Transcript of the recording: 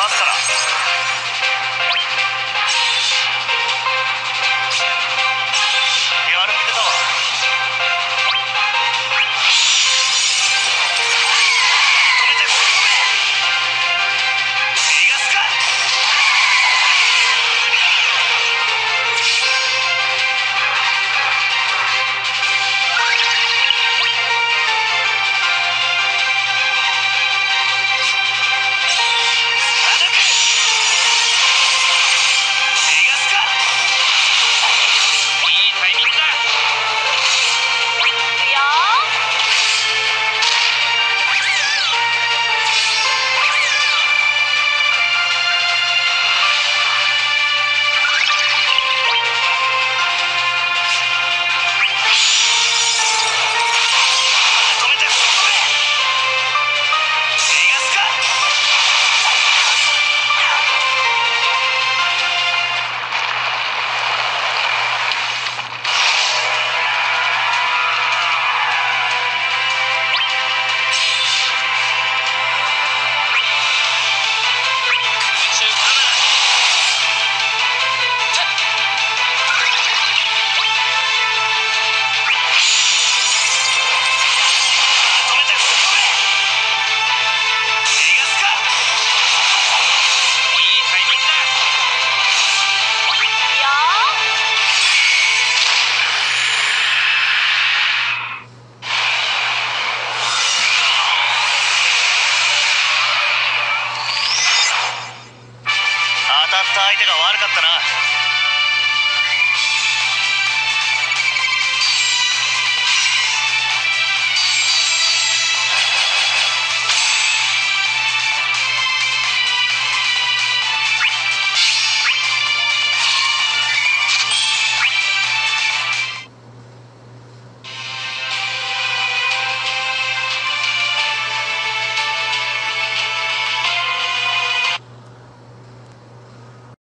ますから。った相手が悪かったな。